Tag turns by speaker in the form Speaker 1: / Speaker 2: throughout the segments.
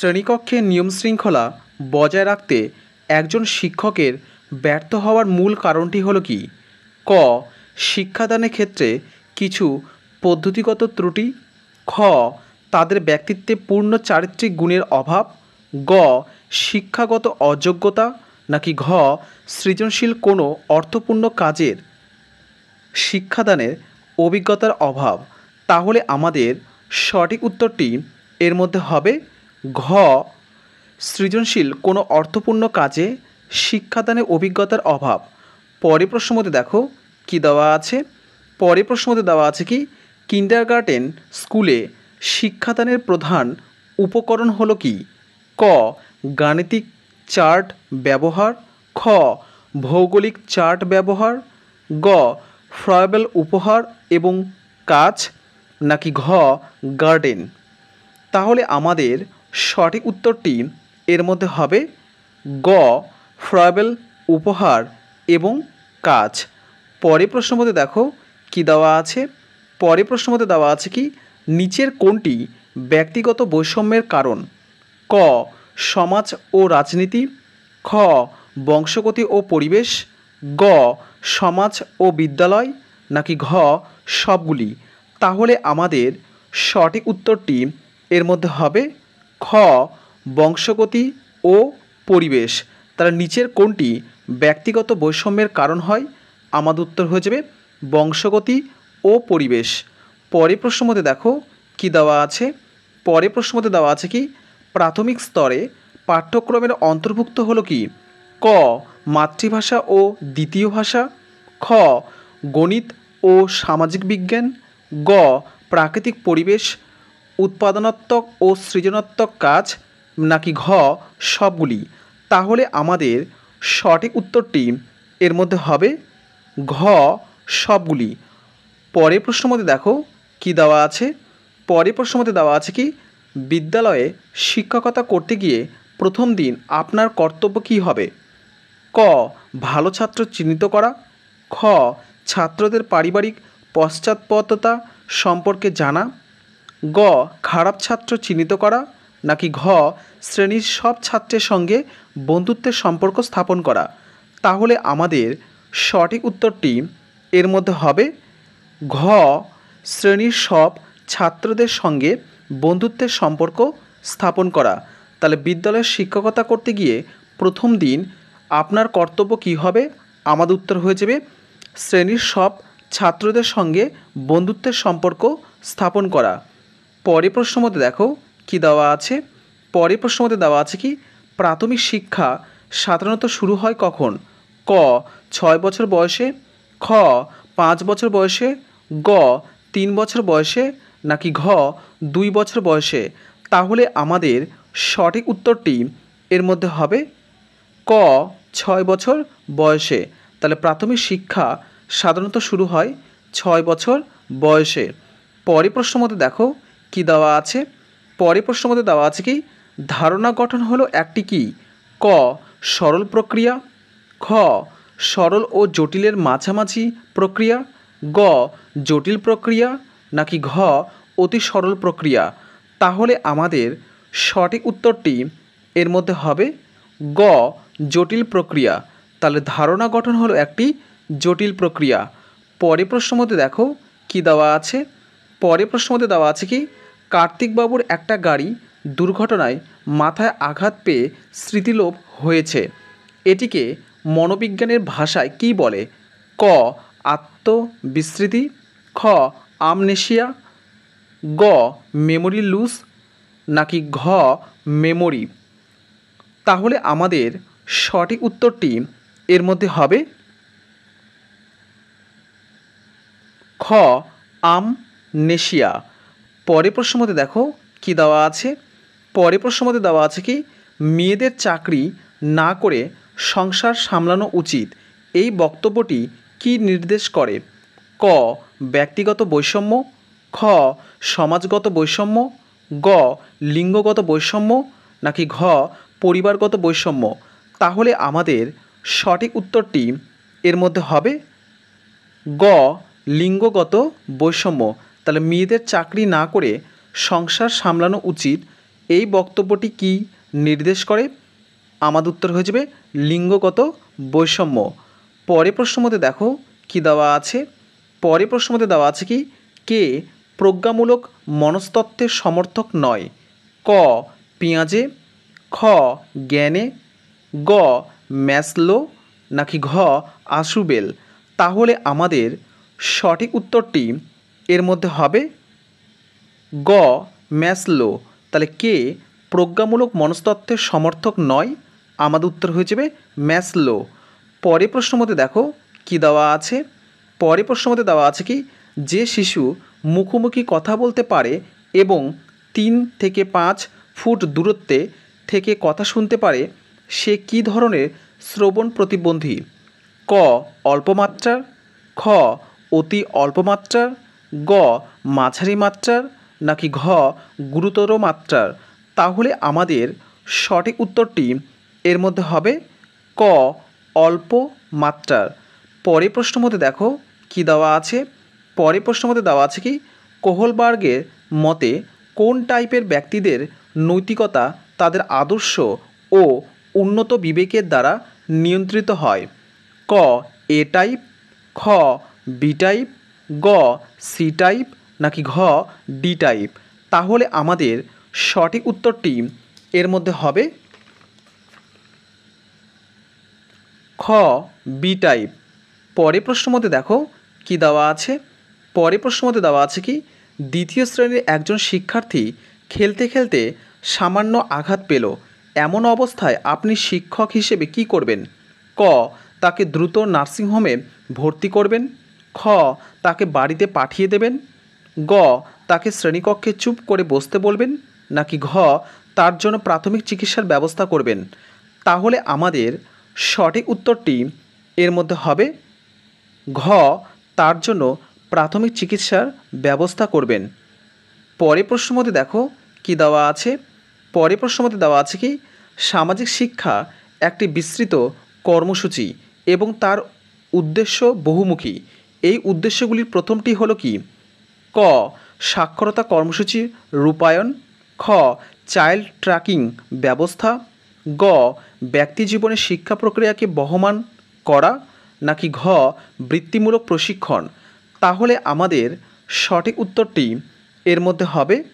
Speaker 1: শ্রেণীকক্ষে নিয়মশৃঙ্খলা বজায় রাখতে একজন শিক্ষকের ব্যর্থ হওয়ার মূল কারণটি হলো কি? ক. শিক্ষাদানের ক্ষেত্রে কিছু পদ্ধতিগত ত্রুটি। খ. তাদের ব্যক্তিত্বে পূর্ণ চারিত্রিক গুণের অভাব। গ. শিক্ষাগত অযোগ্যতা। নাকি ঘ. সৃজনশীল কোনো অর্থপূর্ণ কাজের শিক্ষাদানের অভিজ্ঞতার অভাব। তাহলে আমাদের সঠিক উত্তরটি এর মধ্যে হবে ঘ, সৃজনশীল কোনো অর্থপূর্ণ কাজে শিক্ষাদানে অভিজ্ঞতার অভাব। পরে প্রশ্ন মধ্যে দেখো, কি দেওয়া আছে? পরে প্রশ্ন মধ্যে দেওয়া আছে কি কিন্ডার স্কুলে শিক্ষাদানের প্রধান উপকরণ হলো কি? ক, গাণিতিক চার্ট ব্যবহার। খ, ভৌগোলিক চার্ট ব্যবহার। গ, ফ্রয়েবেল উপহার এবং কাজ। নাকি ঘ গার্ডেন তাহলে আমাদের সঠিক উত্তরটি এর মধ্যে হবে গ, ফ্রয়েবেল উপহার এবং কাজ। পরে প্রশ্ন মধ্যে দেখো কি দেওয়া আছে। পরে প্রশ্ন মধ্যে দেওয়া আছে কি, নিচের কোনটি ব্যক্তিগত বৈষম্যের কারণ? ক, সমাজ ও রাজনীতি। খ, বংশগতি ও পরিবেশ। গ, সমাজ ও বিদ্যালয়। নাকি ঘ, সবগুলি। তাহলে আমাদের সঠিক উত্তরটি এর মধ্যে হবে খ, বংশগতি ও পরিবেশ। তাহলে নিচের কোনটি ব্যক্তিগত বৈষম্যের কারণ হয়? আমাদের উত্তর হয়ে যাবে, বংশগতি ও পরিবেশ। পরে প্রশ্ন মধ্যে দেখো, কি দেওয়া আছে? পরে প্রশ্ন মধ্যে দেওয়া আছে কি, প্রাথমিক স্তরে পাঠ্যক্রমের অন্তর্ভুক্ত হলো কি? ক, মাতৃভাষা ও দ্বিতীয় ভাষা। খ, গণিত ও সামাজিক বিজ্ঞান। গ, প্রাকৃতিক পরিবেশ। উৎপাদনাত্মক ও সৃজনাত্মক কাজ, নাকি ঘ, সবগুলি। তাহলে আমাদের সঠিক উত্তরটি এর মধ্যে হবে ঘ, সবগুলি। পরে প্রশ্ন মধ্যে দেখো কি দেওয়া আছে। পরে প্রশ্ন মধ্যে দেওয়া আছে কি, বিদ্যালয়ে শিক্ষকতা করতে গিয়ে প্রথম দিন আপনার কর্তব্য কী হবে? ক, ভালো ছাত্র চিহ্নিত করা। খ, ছাত্রদের পারিবারিক পশ্চাৎপদতা সম্পর্কে জানা। গ, খারাপ ছাত্র চিহ্নিত করা, নাকি ঘ, শ্রেণির সব ছাত্রের সঙ্গে বন্ধুত্বের সম্পর্ক স্থাপন করা? তাহলে আমাদের সঠিক উত্তরটি এর মধ্যে হবে, ঘ, শ্রেণির সব ছাত্রদের সঙ্গে বন্ধুত্বের সম্পর্ক স্থাপন করা। তাহলে বিদ্যালয়ের শিক্ষকতা করতে গিয়ে প্রথম দিন আপনার কর্তব্য কী হবে? আমাদের উত্তর হয়ে যাবে, শ্রেণির সব ছাত্রদের সঙ্গে বন্ধুত্বের সম্পর্ক স্থাপন করা। পরে প্রশ্ন মধ্যে দেখো, কি দেওয়া আছে? পরে প্রশ্ন মধ্যে দেওয়া আছে কি, প্রাথমিক শিক্ষা সাধারণত শুরু হয় কখন? ক, ছয় বছর বয়সে, খ, পাঁচ বছর বয়সে, গ, তিন বছর বয়সে, নাকি ঘ, দুই বছর বয়সে? তাহলে আমাদের সঠিক উত্তরটি এর মধ্যে হবে ক, ছয় বছর বয়সে। তাহলে প্রাথমিক শিক্ষা সাধারণত শুরু হয় ছয় বছর বয়সে। পরে প্রশ্ন মধ্যে দেখো কি দেওয়া আছে? পরে প্রশ্ন মধ্যে দেওয়া আছে কি, ধারণা গঠন হলো একটি কি? ক, সরল প্রক্রিয়া। খ, সরল ও জটিলের মাঝামাঝি প্রক্রিয়া। গ, জটিল প্রক্রিয়া নাকি ঘ, অতি সরল প্রক্রিয়া? তাহলে আমাদের সঠিক উত্তরটি এর মধ্যে হবে গ, জটিল প্রক্রিয়া। তাহলে ধারণা গঠন হলো একটি জটিল প্রক্রিয়া। পরে প্রশ্ন মধ্যে দেখো কি দেওয়া আছে? পরে প্রশ্ন মধ্যে দেওয়া আছে কি কার্তিকবাবুর একটা গাড়ি দুর্ঘটনায় মাথায় আঘাত পেয়ে স্মৃতিলোপ হয়েছে। এটিকে মনোবিজ্ঞানের ভাষায় কি বলে? ক, আত্মবিস্মৃতি, খ, আমনেশিয়া, গ, মেমোরি লুজ, নাকি ঘ, মেমোরি? তাহলে আমাদের সঠিক উত্তরটি এর মধ্যে হবে। খ, আমনেশিয়া। পরে প্রশ্ন মধ্যে দেখো কি দেওয়া আছে? পরে প্রশ্ন মধ্যে দেওয়া আছে কি, মেয়েদের চাকরি না করে সংসার সামলানো উচিত। এই বক্তব্যটি কি নির্দেশ করে? ক, ব্যক্তিগত বৈষম্য। খ, সমাজগত বৈষম্য। গ, লিঙ্গগত বৈষম্য। নাকি ঘ, পরিবারগত বৈষম্য। তাহলে আমাদের সঠিক উত্তরটি এর মধ্যে হবে গ, লিঙ্গগত বৈষম্য। তাহলে মেয়েদের চাকরি না করে সংসার সামলানো উচিত। এই বক্তব্যটি কি নির্দেশ করে? আমাদের উত্তর হয়ে যাবে, লিঙ্গগত বৈষম্য। পরে প্রশ্ন মধ্যে দেখো কি দেওয়া আছে? পরে প্রশ্ন মধ্যে দেওয়া আছে কি? কে প্রজ্ঞামূলক মনস্তত্ত্বের সমর্থক নয়। ক পেঁয়াজে, খ জ্ঞানে, গ ম্যাসলো, নাকি ঘ আশুবেল? তাহলে আমাদের সঠিক উত্তরটি এর মধ্যে হবে গ, ম্যাসলো। তাহলে কে? প্রজ্ঞামূলক মনস্তত্ত্বের সমর্থক নয়। আমাদের উত্তর হয়ে যাবে ম্যাসলো। পরে প্রশ্ন মধ্যে দেখো কি দেওয়া আছে। পরে প্রশ্ন মধ্যে দেওয়া আছে কি? যে শিশু মুখোমুখি কথা বলতে পারে এবং তিন থেকে পাঁচ ফুট দূরত্বে থেকে কথা শুনতে পারে, সে কী ধরনের শ্রবণ প্রতিবন্ধী? ক অল্পমাত্রার খ, অতি অল্পমাত্রার গ, মাঝারি মাত্রার নাকি ঘ, গুরুতর মাত্রার? তাহলে আমাদের সঠিক উত্তরটি এর মধ্যে হবে ক, অল্প মাত্রার। পরে প্রশ্ন মধ্যে দেখো কি দেওয়া আছে। পরে প্রশ্ন মধ্যে দেওয়া আছে কি, কোহলবার্গের মতে কোন টাইপের ব্যক্তিদের নৈতিকতা, তাদের আদর্শ ও উন্নত বিবেকের দ্বারা নিয়ন্ত্রিত হয়? ক, এ টাইপ, খ, বি টাইপ গ সি টাইপ নাকি ঘ ডি টাইপ তাহলে আমাদের সঠিক উত্তরটি এর মধ্যে হবে খ বি টাইপ পরে প্রশ্ন মধ্যে দেখো কি দেওয়া আছে। পরে প্রশ্ন মধ্যে দেওয়া আছে কি, দ্বিতীয় শ্রেণির একজন শিক্ষার্থী খেলতে খেলতে সামান্য আঘাত পেল। এমন অবস্থায় আপনি শিক্ষক হিসেবে কি করবেন? ক, তাকে দ্রুত নার্সিংহোমে ভর্তি করবেন। খ, তাকে বাড়িতে পাঠিয়ে দেবেন। গ, তাকে শ্রেণীকক্ষে চুপ করে বসতে বলবেন, নাকি ঘ, তার জন্য প্রাথমিক চিকিৎসার ব্যবস্থা করবেন। তাহলে আমাদের সঠিক উত্তরটি এর মধ্যে হবে, ঘ, তার জন্য প্রাথমিক চিকিৎসার ব্যবস্থা করবেন। পরে প্রশ্ন মধ্যে দেখো কি দেওয়া আছে। পরে প্রশ্ন মধ্যে দেওয়া আছে কি, সামাজিক শিক্ষা একটি বিস্তৃত কর্মসূচি এবং তার উদ্দেশ্য বহুমুখী। এই উদ্দেশ্যগুলির প্রথমটি হলো কি? ক, সাক্ষরতা কর্মসূচির রূপায়ণ। খ, চাইল্ড ট্র্যাকিং ব্যবস্থা। গ, ব্যক্তি জীবনে শিক্ষা প্রক্রিয়াকে বহমান করা নাকি ঘ, বৃত্তিমূলক প্রশিক্ষণ। তাহলে আমাদের সঠিক উত্তরটি এর মধ্যে হবে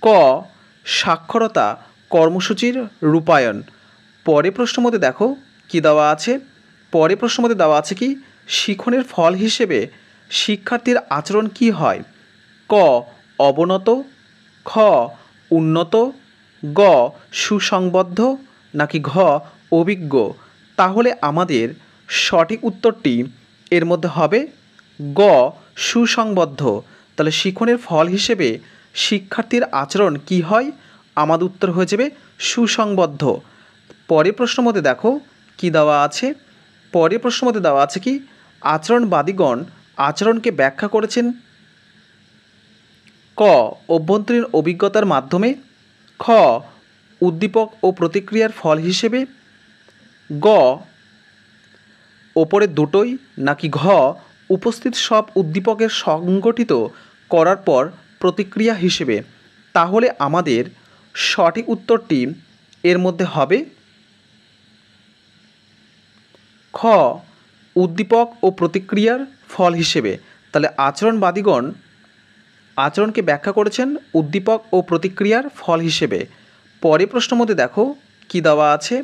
Speaker 1: ক, সাক্ষরতা কর্মসূচির রূপায়ণ। পরে প্রশ্ন মধ্যে দেখো কি দেওয়া আছে? পরে প্রশ্ন মধ্যে দেওয়া আছে কি? শিখনের ফল হিসেবে শিক্ষার্থীর আচরণ কি হয়? ক. অবনত, খ. উন্নত, গ. সুসংবদ্ধ, নাকি ঘ. অভিজ্ঞ? তাহলে আমাদের সঠিক উত্তরটি এর মধ্যে হবে গ. সুসংবদ্ধ। তাহলে শিখনের ফল হিসেবে শিক্ষার্থীর আচরণ কি হয়? আমাদের উত্তর হয়ে যাবে সুসংবদ্ধ। পরে প্রশ্ন মতে দেখো কি দেওয়া আছে? পরে প্রশ্ন মতে দেওয়া আছে কি আচরণবাদীগণ আচরণকে ব্যাখ্যা করেছেন ক. অভ্যন্তরীণ অভিজ্ঞতার মাধ্যমে, খ. উদ্দীপক ও প্রতিক্রিয়ার ফল হিসেবে, গ. ওপরে দুটোই নাকি ঘ. উপস্থিত সব উদ্দীপকের সংগঠিত করার পর প্রতিক্রিয়া হিসেবে। তাহলে আমাদের সঠিক উত্তরটি এর মধ্যে হবে খ. উদ্দীপক ও প্রতিক্রিয়ার ফল হিসেবে। তাহলে আচরণবাদীগণ আচরণকে ব্যাখ্যা করেছেন উদ্দীপক ও প্রতিক্রিয়ার ফল হিসেবে। পরে প্রশ্ন মধ্যে দেখো কি দেওয়া আছে।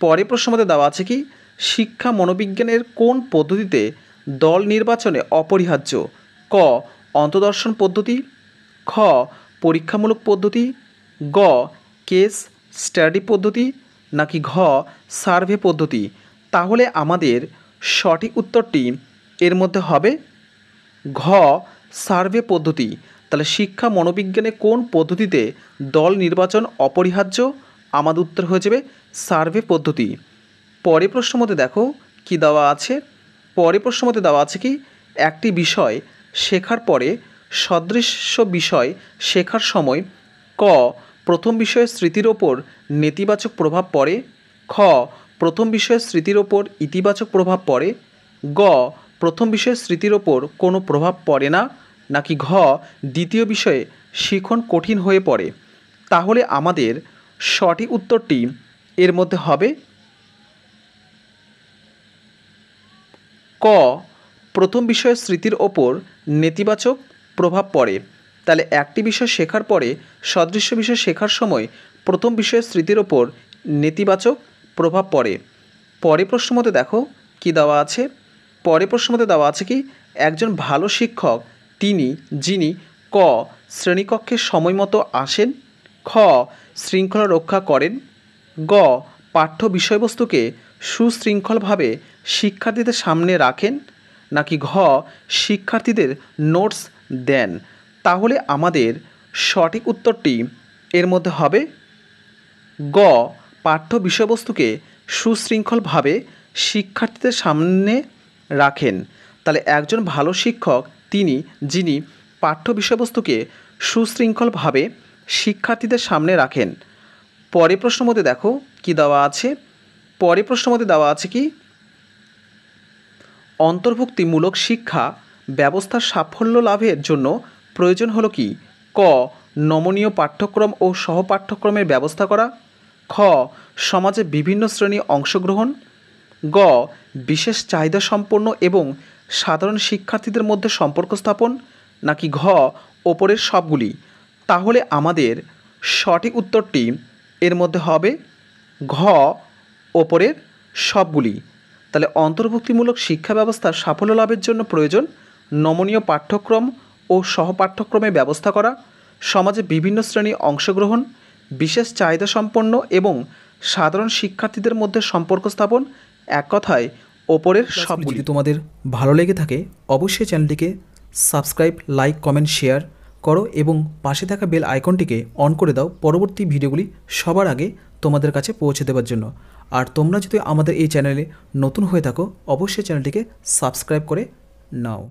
Speaker 1: পরে প্রশ্ন মধ্যে দেওয়া আছে কি, শিক্ষা মনোবিজ্ঞানের কোন পদ্ধতিতে দল নির্বাচনে অপরিহার্য? ক, অন্তদর্শন পদ্ধতি। খ, পরীক্ষামূলক পদ্ধতি। গ, কেস স্টাডি পদ্ধতি। নাকি ঘ, সার্ভে পদ্ধতি। তাহলে আমাদের সঠিক উত্তরটি এর মধ্যে হবে ঘ, সার্ভে পদ্ধতি। তাহলে শিক্ষা মনোবিজ্ঞানে কোন পদ্ধতিতে দল নির্বাচন অপরিহার্য? আমাদের উত্তর হয়ে যাবে সার্ভে পদ্ধতি। পরে প্রশ্ন মতে দেখো কি দেওয়া আছে। পরে প্রশ্ন মতে দেওয়া আছে কি, একটি বিষয় শেখার পরে সদৃশ্য বিষয় শেখার সময় ক, প্রথম বিষয়ে স্মৃতির ওপর নেতিবাচক প্রভাব পড়ে। খ প্রথম বিষয়ের স্মৃতির ওপর ইতিবাচক প্রভাব পড়ে, গ, প্রথম বিষয়ের স্মৃতির ওপর কোনো প্রভাব পড়ে না, নাকি ঘ, দ্বিতীয় বিষয়ে শিখন কঠিন হয়ে পড়ে। তাহলে আমাদের সঠিক উত্তরটি এর মধ্যে হবে ক, প্রথম বিষয়ের স্মৃতির ওপর নেতিবাচক প্রভাব পড়ে। তাহলে একটি বিষয় শেখার পরে সদৃশ্য বিষয় শেখার সময় প্রথম বিষয়ের স্মৃতির ওপর নেতিবাচক প্রভাব পড়ে। পরে প্রশ্ন মতে দেখো কি দেওয়া আছে? পরে প্রশ্ন মতে দেওয়া আছে কি, একজন ভালো শিক্ষক, তিনি, যিনি ক, শ্রেণীকক্ষে সময় মতো আসেন, খ, শৃঙ্খলা রক্ষা করেন, গ, পাঠ্য বিষয়বস্তুকে সুশৃঙ্খলভাবে শিক্ষার্থীদের সামনে রাখেন, নাকি ঘ, শিক্ষার্থীদের নোটস দেন। তাহলে আমাদের সঠিক উত্তরটি এর মধ্যে হবে গ পাঠ্য বিষয়বস্তুকে সুশৃঙ্খলভাবে শিক্ষার্থীদের সামনে রাখেন। তাহলে একজন ভালো শিক্ষক, তিনি, যিনি পাঠ্য বিষয়বস্তুকে সুশৃঙ্খলভাবে শিক্ষার্থীদের সামনে রাখেন। পরে প্রশ্ন মধ্যে দেখো কি দেওয়া আছে? পরে প্রশ্ন মধ্যে দেওয়া আছে কি? অন্তর্ভুক্তিমূলক শিক্ষা ব্যবস্থার সাফল্য লাভের জন্য প্রয়োজন হলো কি? ক, নমনীয় পাঠ্যক্রম ও সহপাঠ্যক্রমের ব্যবস্থা করা। খ, সমাজে বিভিন্ন শ্রেণি অংশগ্রহণ। গ, বিশেষ চাহিদা সম্পন্ন এবং সাধারণ শিক্ষার্থীদের মধ্যে সম্পর্ক স্থাপন। নাকি ঘ, ওপরের সবগুলি। তাহলে আমাদের সঠিক উত্তরটি এর মধ্যে হবে ঘ, ওপরের সবগুলি। তাহলে অন্তর্ভুক্তিমূলক শিক্ষা ব্যবস্থার সাফল্য লাভের জন্য প্রয়োজন নমনীয় পাঠ্যক্রম ও সহপাঠ্যক্রমে ব্যবস্থা করা। সমাজে বিভিন্ন শ্রেণি অংশগ্রহণ। বিশেষ চাহিদা সম্পন্ন এবং সাধারণ শিক্ষার্থীদের মধ্যে সম্পর্ক স্থাপন এক কথায় ওপরের সবগুলি
Speaker 2: যদি তোমাদের ভালো লেগে থাকে অবশ্যই চ্যানেলটিকে সাবস্ক্রাইব লাইক কমেন্ট শেয়ার করো এবং পাশে থাকা বেল আইকনটিকে অন করে দাও পরবর্তী ভিডিওগুলি সবার আগে তোমাদের কাছে পৌঁছে দেওয়ার জন্য। আর তোমরা যদি আমাদের এই চ্যানেলে নতুন হয়ে থাকো অবশ্যই চ্যানেলটিকে সাবস্ক্রাইব করে নাও।